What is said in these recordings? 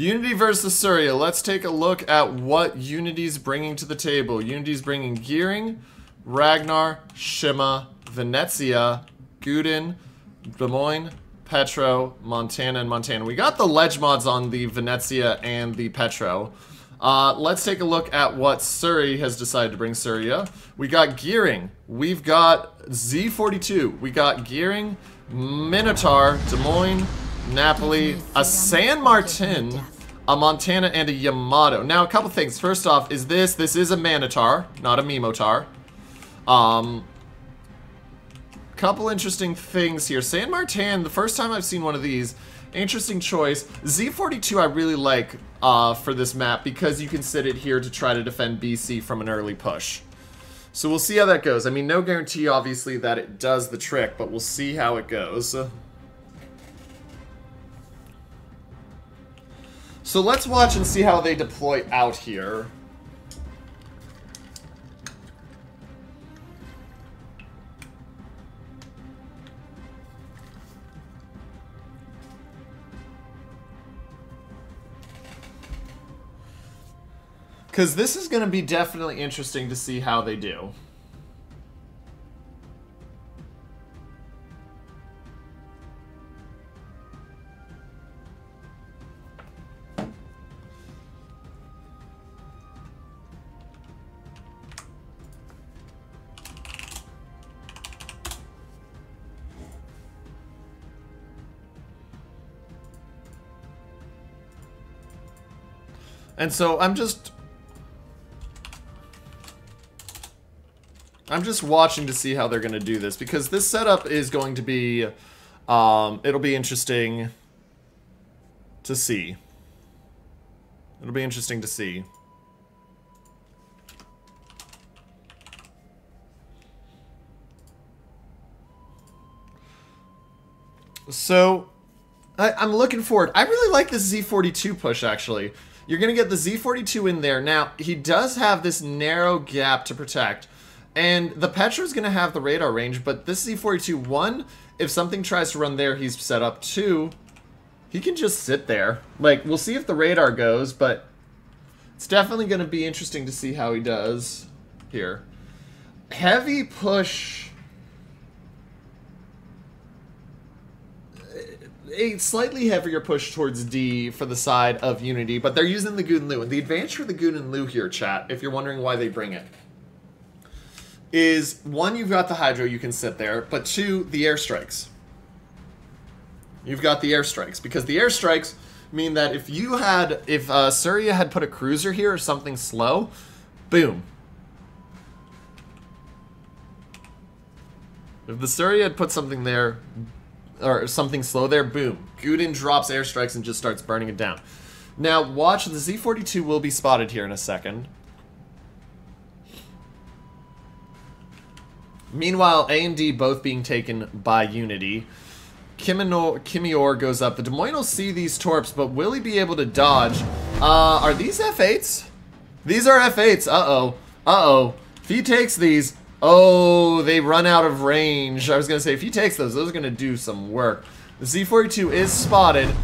Unity versus Suria. Let's take a look at what Unity's bringing to the table. Unity's bringing Gearing, Ragnar, Shima, Venezia, Gouden, Des Moines, Petro, Montana, and Montana. We got the ledge mods on the Venezia and the Petro. Uh, let's take a look at what Suria has decided to bring Suria. We got Gearing. We've got Z42. We got Gearing, Minotaur, Des Moines, Napoli, a San Martin, a Montana, and a Yamato. Now, a couple things. First off, is this, this is a Manitar, not a Mimotar. Um, couple interesting things here. San Martin, the first time I've seen one of these, interesting choice. Z42 I really like uh, for this map because you can sit it here to try to defend BC from an early push. So we'll see how that goes. I mean, no guarantee, obviously, that it does the trick, but we'll see how it goes. So let's watch and see how they deploy out here. Because this is going to be definitely interesting to see how they do. And so I'm just I'm just watching to see how they're going to do this because this setup is going to be, um, it'll be interesting to see. It'll be interesting to see. So, I, am looking forward. I really like this Z42 push, actually. You're going to get the Z42 in there. Now, he does have this narrow gap to protect. And the Petro is going to have the radar range, but this Z42, one, if something tries to run there, he's set up. Two, he can just sit there. Like, we'll see if the radar goes, but it's definitely going to be interesting to see how he does here. Heavy push... A slightly heavier push towards D for the side of Unity, but they're using the Gouden Leeuw. And the advantage for the Gouden Leeuw here, chat, if you're wondering why they bring it is one, you've got the Hydro, you can sit there, but two, the airstrikes. You've got the airstrikes, because the airstrikes mean that if you had, if uh, Suria had put a cruiser here or something slow, boom. If the Suria had put something there, or something slow there, boom. Gouden drops airstrikes and just starts burning it down. Now, watch, the Z-42 will be spotted here in a second. Meanwhile, A and D both being taken by Unity. Kimino Kimior goes up. The Des Moines will see these torps, but will he be able to dodge? Uh, are these F8s? These are F8s. Uh-oh. Uh-oh. If he takes these, oh, they run out of range. I was going to say, if he takes those, those are going to do some work. The Z42 is spotted.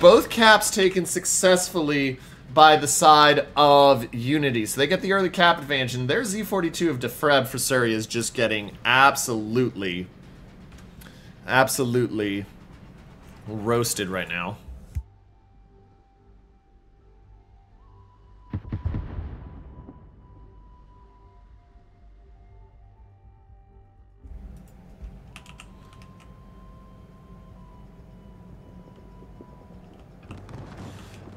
Both caps taken successfully by the side of Unity. So they get the early cap advantage, and their Z42 of Defreb for Suria is just getting absolutely, absolutely roasted right now.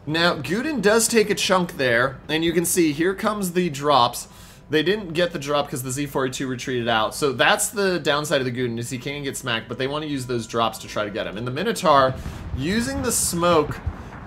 Now, Gouden does take a chunk there, and you can see here comes the drops. They didn't get the drop because the Z42 retreated out. So that's the downside of the Gouden, is he can get smacked, but they want to use those drops to try to get him. And the Minotaur, using the smoke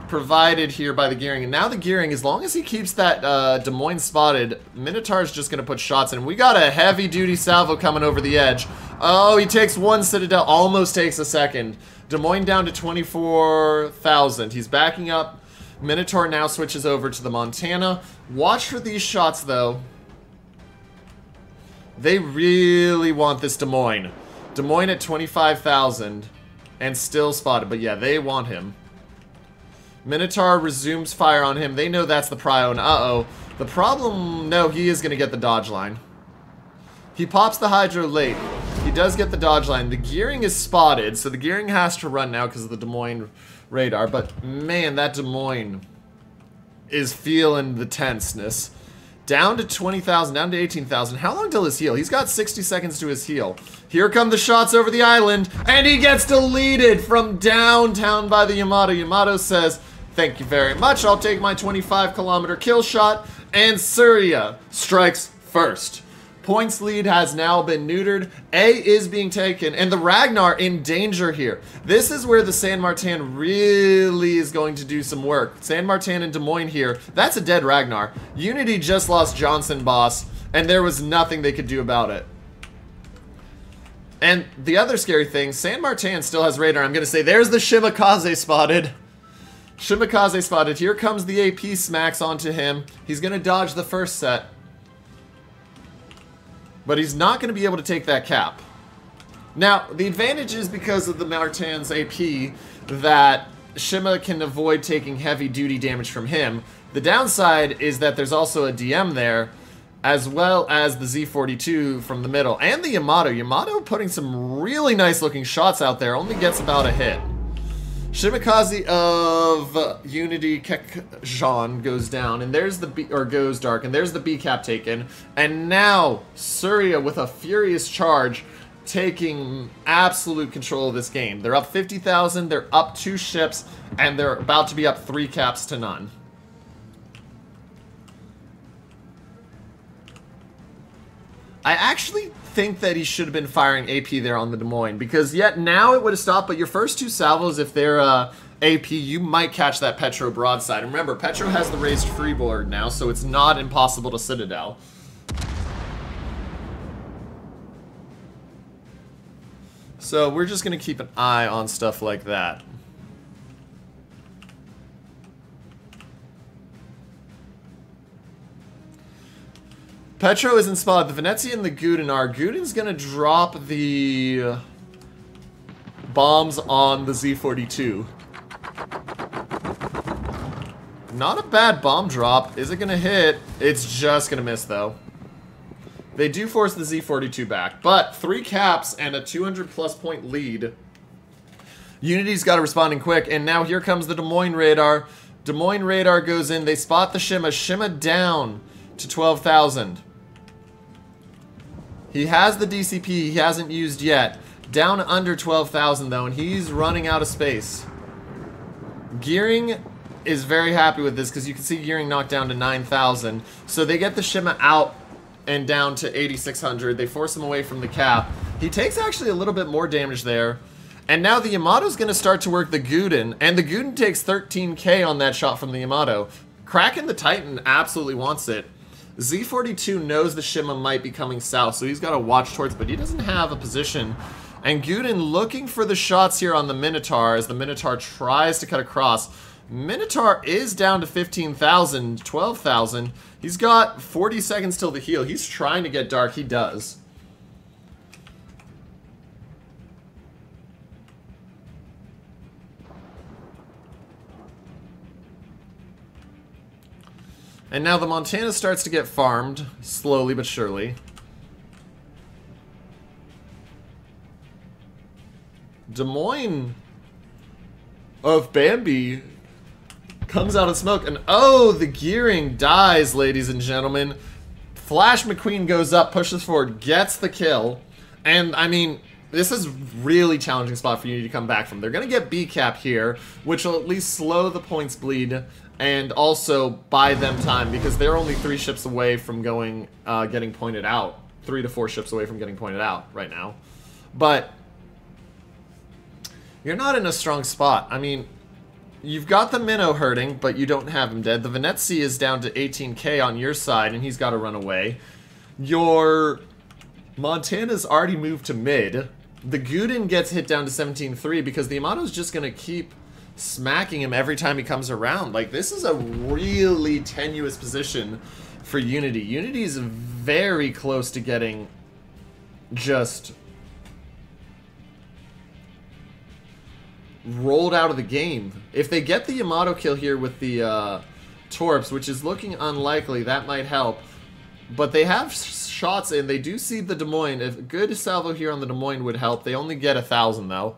provided here by the gearing, and now the gearing, as long as he keeps that uh, Des Moines spotted, Minotaur's just going to put shots in. We got a heavy-duty salvo coming over the edge. Oh, he takes one Citadel, almost takes a second. Des Moines down to 24,000. He's backing up Minotaur now switches over to the Montana. Watch for these shots, though. They really want this Des Moines. Des Moines at 25,000 and still spotted. But yeah, they want him. Minotaur resumes fire on him. They know that's the prio, and uh-oh. The problem, no, he is going to get the dodge line. He pops the Hydro late. He does get the dodge line. The gearing is spotted, so the gearing has to run now because of the Des Moines radar. But, man, that Des Moines is feeling the tenseness. Down to 20,000, down to 18,000. How long till his heal? He's got 60 seconds to his heal. Here come the shots over the island, and he gets deleted from downtown by the Yamato. Yamato says, thank you very much, I'll take my 25 kilometer kill shot, and Suria strikes first. Points lead has now been neutered. A is being taken, and the Ragnar in danger here. This is where the San Martin really is going to do some work. San Martin and Des Moines here. That's a dead Ragnar. Unity just lost Johnson boss, and there was nothing they could do about it. And the other scary thing, San Martin still has radar. I'm going to say, there's the Shimakaze spotted. Shimakaze spotted. Here comes the AP smacks onto him. He's going to dodge the first set. But he's not going to be able to take that cap. Now, the advantage is because of the Martin's AP that Shima can avoid taking heavy duty damage from him. The downside is that there's also a DM there, as well as the Z42 from the middle, and the Yamato. Yamato putting some really nice looking shots out there, only gets about a hit. Shimakaze of Unity Kekjan goes down, and there's the B, or goes dark, and there's the B cap taken, and now Suria with a furious charge, taking absolute control of this game. They're up 50,000, they're up two ships, and they're about to be up three caps to none. I actually think that he should have been firing AP there on the Des Moines because yet now it would have stopped. But your first two salvos, if they're uh, AP, you might catch that Petro broadside. And remember, Petro has the raised freeboard now, so it's not impossible to Citadel. So we're just going to keep an eye on stuff like that. Petro isn't spotted. The Venezia and the Gouden are. Gouden's gonna drop the bombs on the Z42. Not a bad bomb drop. Is it gonna hit? It's just gonna miss though. They do force the Z42 back, but three caps and a 200 plus point lead. Unity's got to respond in quick, and now here comes the Des Moines radar. Des Moines radar goes in. They spot the Shima. Shima down to 12,000. He has the DCP he hasn't used yet. Down under 12,000 though, and he's running out of space. Gearing is very happy with this because you can see Gearing knocked down to 9,000. So they get the Shima out and down to 8,600. They force him away from the cap. He takes actually a little bit more damage there. And now the Yamato's going to start to work the Gouden, and the Gouden takes 13k on that shot from the Yamato. Kraken the Titan absolutely wants it. Z42 knows the Shima might be coming south, so he's got to watch towards, but he doesn't have a position. And Gouden looking for the shots here on the Minotaur as the Minotaur tries to cut across. Minotaur is down to 15,000, 12,000. He's got 40 seconds till the heal. He's trying to get dark. He does. And now the Montana starts to get farmed, slowly but surely. Des Moines of Bambi comes out of smoke, and oh, the gearing dies, ladies and gentlemen. Flash McQueen goes up, pushes forward, gets the kill, and I mean, this is really challenging spot for you to come back from. They're going to get B cap here, which will at least slow the points bleed and also buy them time because they're only three ships away from going, uh, getting pointed out. Three to four ships away from getting pointed out right now. But you're not in a strong spot. I mean, you've got the Minnow hurting, but you don't have him dead. The Venezia is down to 18k on your side, and he's got to run away. Your Montana's already moved to mid. The Gouden gets hit down to 17.3 because the Yamato's just going to keep smacking him every time he comes around. Like, this is a really tenuous position for Unity. Unity is very close to getting just rolled out of the game. If they get the Yamato kill here with the uh, Torps, which is looking unlikely, that might help. But they have shots in. They do see the Des Moines. If good salvo here on the Des Moines would help. They only get a thousand though.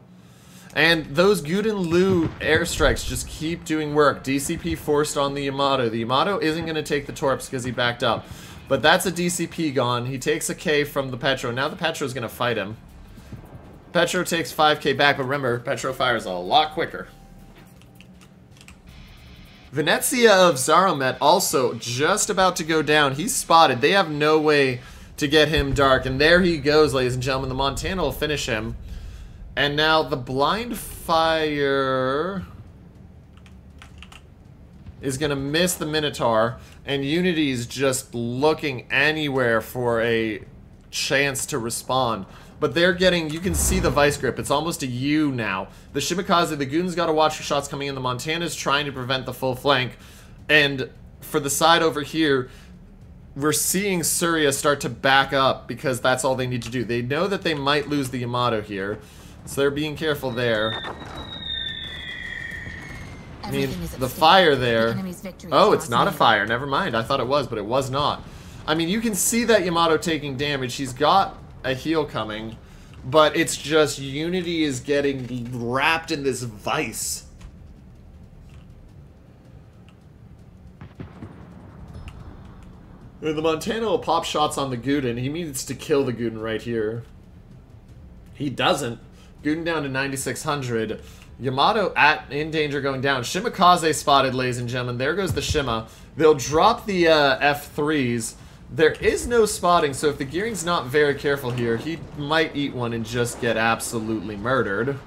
And those Gouden Leeuw airstrikes just keep doing work. DCP forced on the Yamato. The Yamato isn't going to take the Torps because he backed up. But that's a DCP gone. He takes a K from the Petro. Now the Petro is going to fight him. Petro takes 5k back, but remember, Petro fires a lot quicker. Venezia of Zaromet also just about to go down. He's spotted. They have no way to get him dark. And there he goes, ladies and gentlemen. The Montana will finish him. And now the blind fire is going to miss the Minotaur. And Unity is just looking anywhere for a chance to respond. But they're getting, you can see the vice grip. It's almost a U now. The Shimakaze, the Goon's got to watch for shots coming in. The Montana's trying to prevent the full flank. And for the side over here, we're seeing Suria start to back up because that's all they need to do. They know that they might lose the Yamato here, so they're being careful there. I mean, the fire there... Oh, it's not a fire. Never mind. I thought it was, but it was not. I mean, you can see that Yamato taking damage. He's got a heal coming, but it's just Unity is getting wrapped in this vice. The Montana will pop shots on the Gouden. He needs to kill the Gouden right here. He doesn't. Gouden down to 9,600. Yamato at in danger going down. Shimakaze spotted, ladies and gentlemen. There goes the Shima. They'll drop the uh, F3s. There is no spotting, so if the Gearing's not very careful here, he might eat one and just get absolutely murdered.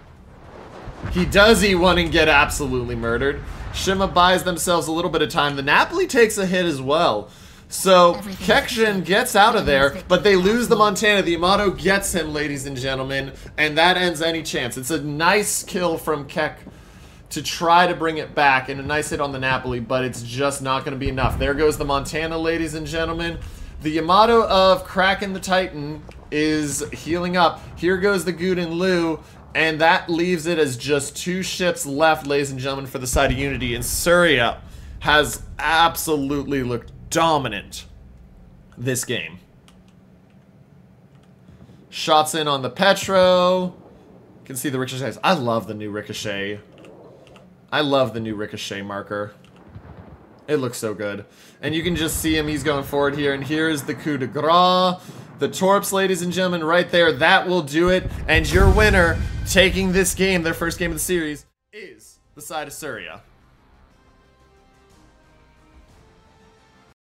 He does eat one and get absolutely murdered. Shima buys themselves a little bit of time. The Napoli takes a hit as well. So, Kekshin gets out of there, but they lose the Montana. The Yamato gets him, ladies and gentlemen, and that ends any chance. It's a nice kill from Kek to try to bring it back, and a nice hit on the Napoli, but it's just not going to be enough. There goes the Montana, ladies and gentlemen. The Yamato of Kraken the Titan is healing up. Here goes the Gouden Leeuw, and that leaves it as just two ships left, ladies and gentlemen, for the side of Unity. And Suria has absolutely looked dominant this game. Shots in on the Petro. You can see the ricochets. I love the new ricochet. I love the new ricochet marker. It looks so good. And you can just see him, he's going forward here. And here's the coup de grace. The Torps, ladies and gentlemen, right there. That will do it. And your winner, taking this game, their first game of the series, is the side of Suria.